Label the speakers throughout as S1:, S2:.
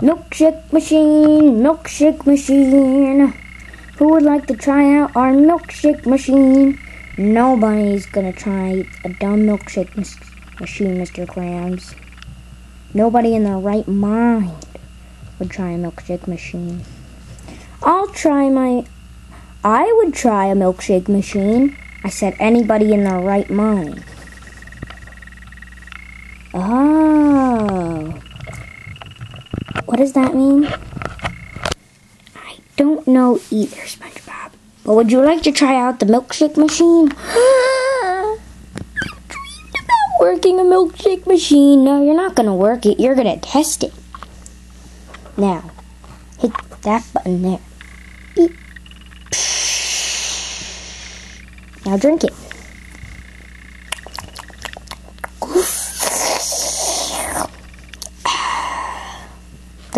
S1: Milkshake machine, milkshake machine. Who would like to try out our milkshake machine? Nobody's gonna try a dumb milkshake machine, Mr. Krabs. Nobody in their right mind would try a milkshake machine. I'll try my. I would try a milkshake machine. I said anybody in their right mind. Oh. What does that mean? I don't know either, SpongeBob. But would you like to try out the milkshake machine? I dreamed about working a milkshake machine. No, you're not gonna work it. You're gonna test it. Now, hit that button there. Now drink it.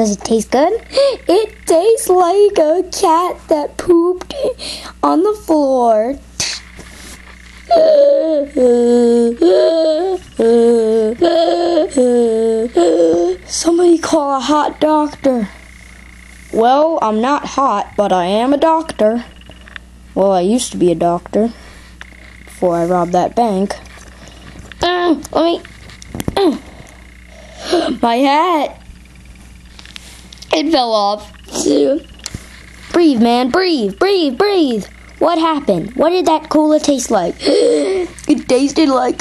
S1: Does it taste good? It tastes like a cat that pooped on the floor. Somebody call a hot doctor. Well, I'm not hot, but I am a doctor. Well, I used to be a doctor before I robbed that bank. Uh, let me. Uh, my hat. It fell off. breathe, man. Breathe, breathe, breathe. What happened? What did that cola taste like? it tasted like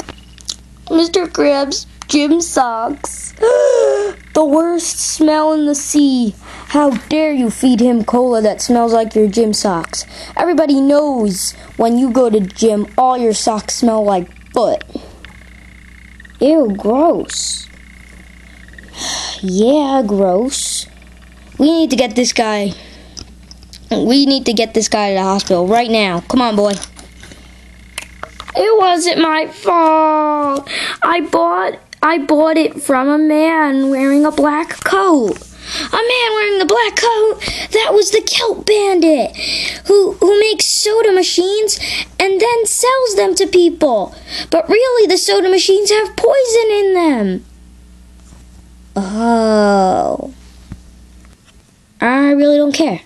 S1: Mr. Krabs' gym socks. the worst smell in the sea. How dare you feed him cola that smells like your gym socks? Everybody knows when you go to gym, all your socks smell like foot. Ew, gross. yeah, gross. We need to get this guy. We need to get this guy to the hospital right now. Come on, boy. It wasn't my fault. I bought I bought it from a man wearing a black coat. A man wearing the black coat. That was the Kelp Bandit, who who makes soda machines and then sells them to people. But really, the soda machines have poison in them. Oh. I really don't care.